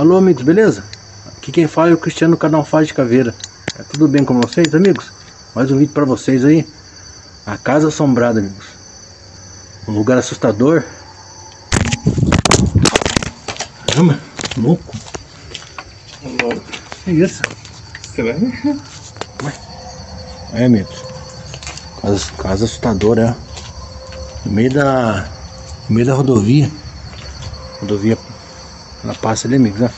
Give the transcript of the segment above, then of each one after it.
Alô amigos, beleza? Aqui quem fala é o Cristiano do canal Faz de Caveira. É tudo bem com vocês, amigos? Mais um vídeo pra vocês aí. A Casa Assombrada, amigos. Um lugar assustador. Caramba, louco. Que isso? Será? É, amigos. Casa, casa assustadora, é. No meio da. No meio da rodovia. Rodovia. Ela passa ali, amigos, né?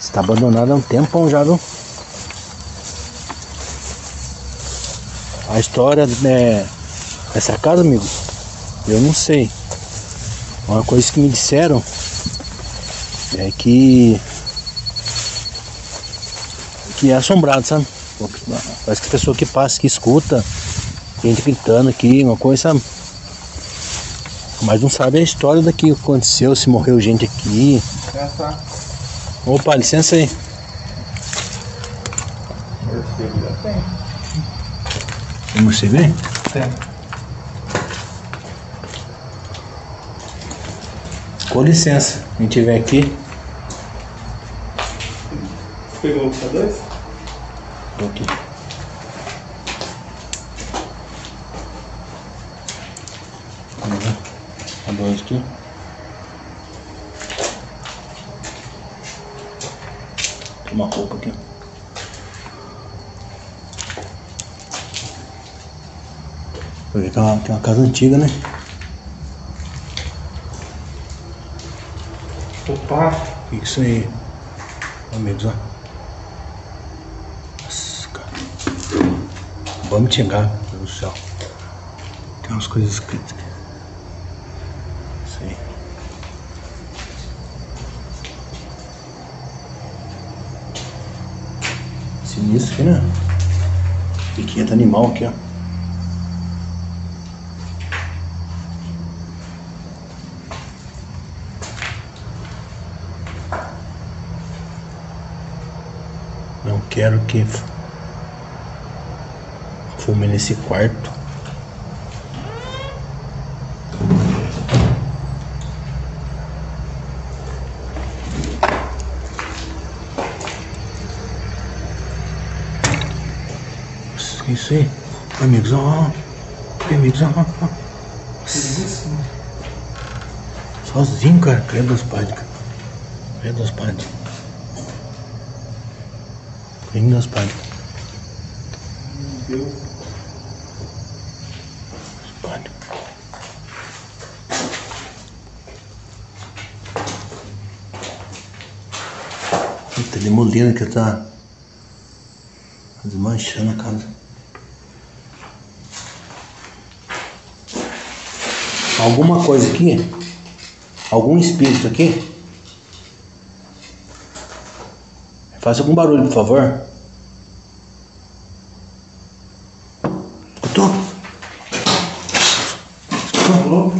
Está abandonada há um tempão já, viu? A história né, dessa casa, amigos, eu não sei. Uma coisa que me disseram é que que é assombrado, sabe? Parece que a pessoa que passa, que escuta, gente gritando aqui, uma coisa. Mas não sabe a história daqui, o que aconteceu, se morreu gente aqui. Opa, licença aí. Tem. Morcego aí? Tem. Com licença, quem tiver aqui. Pegou o dois? Tô aqui. Vamos ver. A dois aqui. Uma roupa aqui. Vou ver que é uma, que é uma casa antiga, né? Opa! Isso aí. Amigos, ó. Nossa, cara. Vamos xingar, meu Deus do céu. Tem umas coisas escritas Sinistro aqui, né? 500 animal aqui, ó. Não quero que fume nesse quarto. Isso aí, amigos, ó, amigos, ó. Sozinho, cara, credo das páginas, cara. Credo das páginas. Credo das páginas. Meu Deus. Tá demolindo que tá desmanchando a casa. Alguma coisa aqui? Algum espírito aqui? Faça algum barulho, por favor. Escutou? Falou?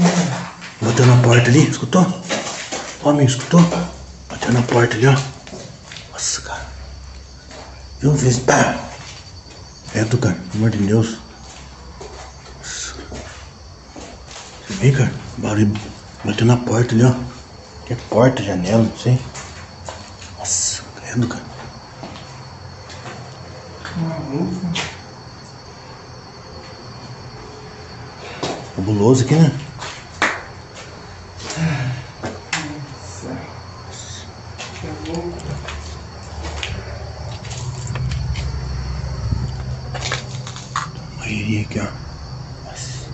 Bateu na porta ali, escutou? Amigo, escutou? Bateu na porta ali, ó. Nossa, cara. Viu? Fez pá. É, tu, cara, pelo amor de Deus. Vê, cara? Barulho. Bateu na porta ali, ó. Que é porta, janela, não sei. Nossa, credo, cara. Maluco. Fabuloso aqui, né? Nossa. Que louco. Aí, aqui, ó. Nossa.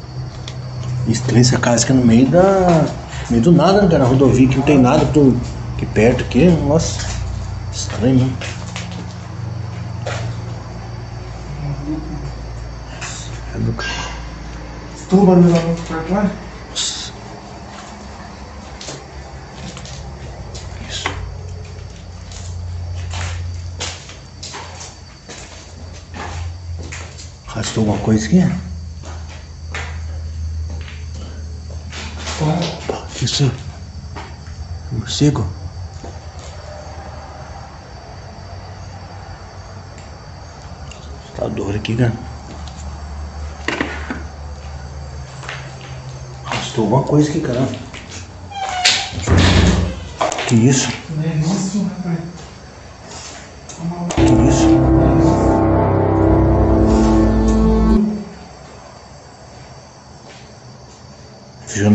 Estranho essa casa aqui no meio da. No meio do nada, né, cara? Na rodovia que não tem nada pro... aqui perto aqui. Nossa. Estranho, né? É do cara. Estou barulho lá. Isso. Arrastou alguma coisa aqui? Opa. Opa, que isso? Morcego? Tá dor aqui, cara. Arrastou alguma coisa aqui, cara. Que isso?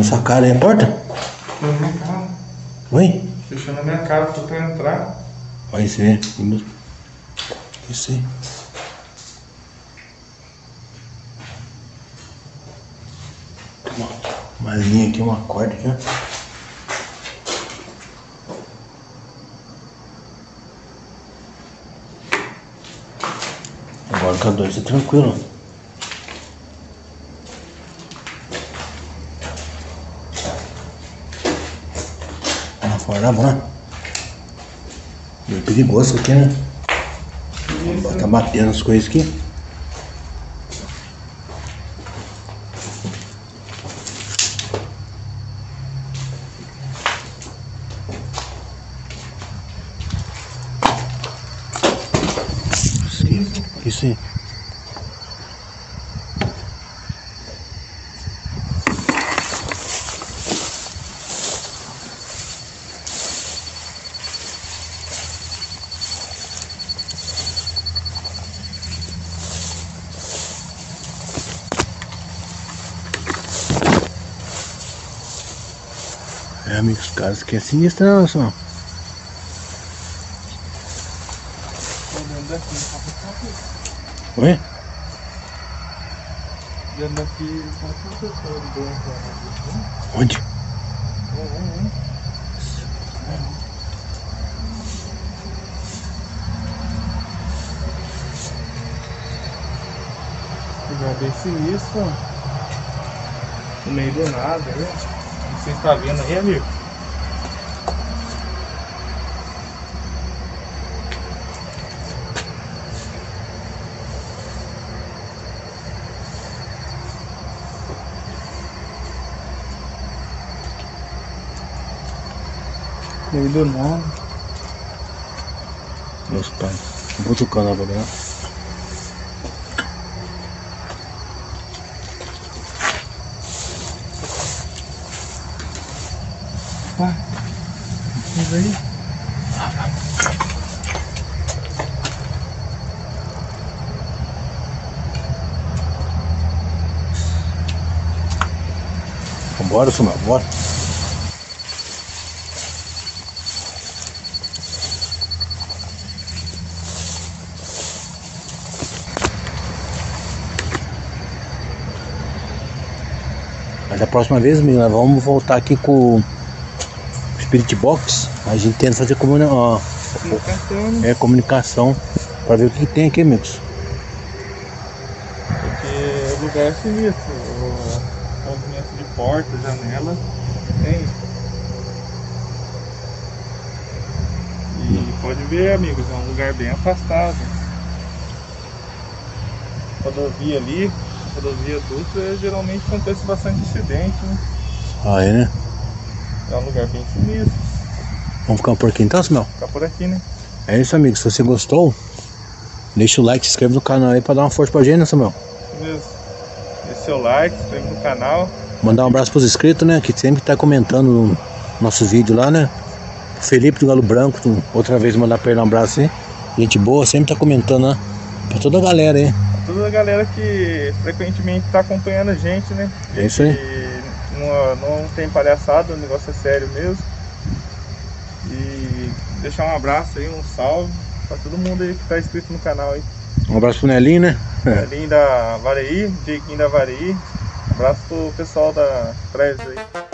Sua cara aí a porta? Na minha cara. Oi? Fechou na minha cara, tô pra entrar. Isso aí. Isso aí. Uma, uma linha aqui, uma corda aqui, ó. Agora com a dois é tranquilo. Lá fora bom, né? Meio perigoso aqui, né? Tá batendo as coisas aqui. Isso aí. É, amigos, os caras que é sinistro, né, só. Oi? Onde? Lugar bem sinistro. No meio do nada, viu? Você está vendo aí, amigo? No meio do nada. Meus pais. Butucando a bola. Vai. Vamos aí. Vambora, Samuel, bora. Mas da próxima vez, menina, vamos voltar aqui com Spirit Box. A gente tenta fazer comuni ó, Comunicação, né? é, comunicação para ver o que, tem aqui, amigos. Porque o lugar é sinistro. O movimento de porta, janela, tem. E pode ver, amigos, é um lugar bem afastado. Rodovia ali, rodovia dupla, geralmente acontece bastante acidente, né? Ah, é, né? É um lugar bem sinistro. Vamos ficar por aqui então, Samuel? Ficar por aqui, né? É isso, amigos. Se você gostou, deixa o like, se inscreve no canal aí pra dar uma força pra gente, né, Samuel? Beleza. Deixe seu like, se inscreve no canal. Mandar um abraço pros inscritos, né? Que sempre tá comentando no nosso vídeo lá, né? O Felipe do Galo Branco, outra vez mandar pra ele um abraço aí. Gente boa, sempre tá comentando, né? Pra toda a galera aí. Toda a galera que frequentemente tá acompanhando a gente, né? É isso aí. E não, não tem palhaçada, o negócio é sério mesmo. E deixar um abraço aí, um salve pra todo mundo aí que tá inscrito no canal aí. Um abraço pro Nelinho, né? Alinho da Vareí, Dieguinho da Vareí. Abraço pro pessoal da Trez aí.